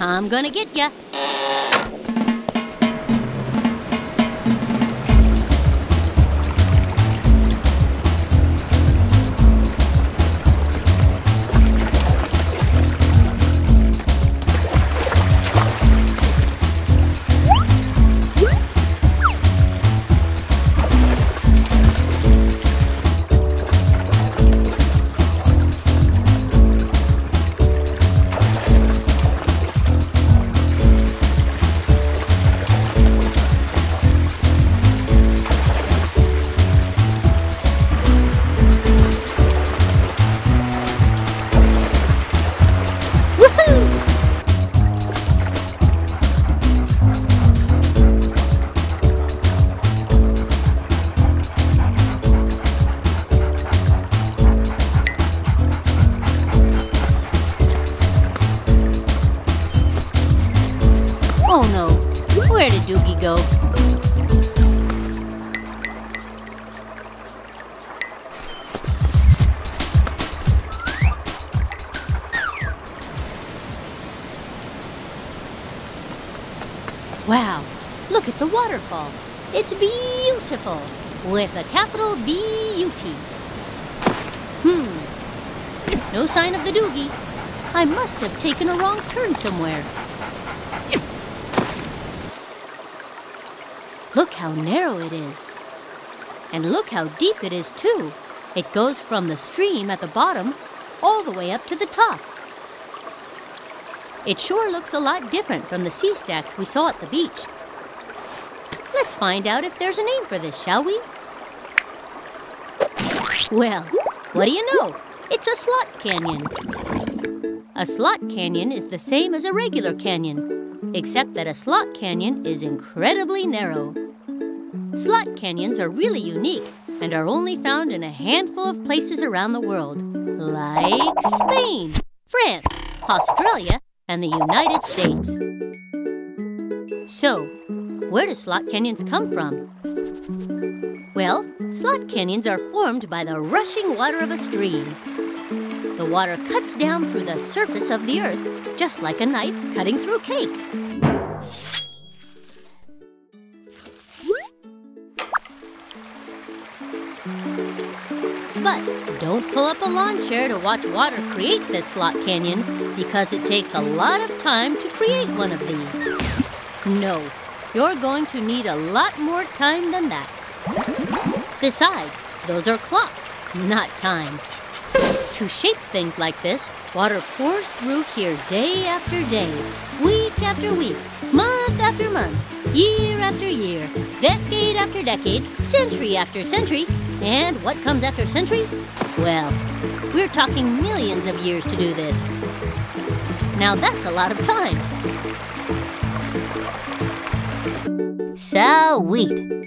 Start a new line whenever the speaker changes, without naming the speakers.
I'm gonna get ya. Doogie go? Wow, look at the waterfall. It's beautiful, with a capital B-U-T. Hmm, no sign of the doogie. I must have taken a wrong turn somewhere. Look how narrow it is. And look how deep it is, too. It goes from the stream at the bottom all the way up to the top. It sure looks a lot different from the sea stacks we saw at the beach. Let's find out if there's a name for this, shall we? Well, what do you know? It's a slot canyon. A slot canyon is the same as a regular canyon, except that a slot canyon is incredibly narrow. Slot canyons are really unique and are only found in a handful of places around the world, like Spain, France, Australia, and the United States. So, where do slot canyons come from? Well, slot canyons are formed by the rushing water of a stream. The water cuts down through the surface of the earth, just like a knife cutting through cake. But don't pull up a lawn chair to watch water create this slot canyon because it takes a lot of time to create one of these. No, you're going to need a lot more time than that. Besides, those are clocks, not time. To shape things like this, water pours through here day after day, week after week, month after month, year after year, decade after decade, century after century, and what comes after century? Well, we're talking millions of years to do this. Now that's a lot of time. Sweet.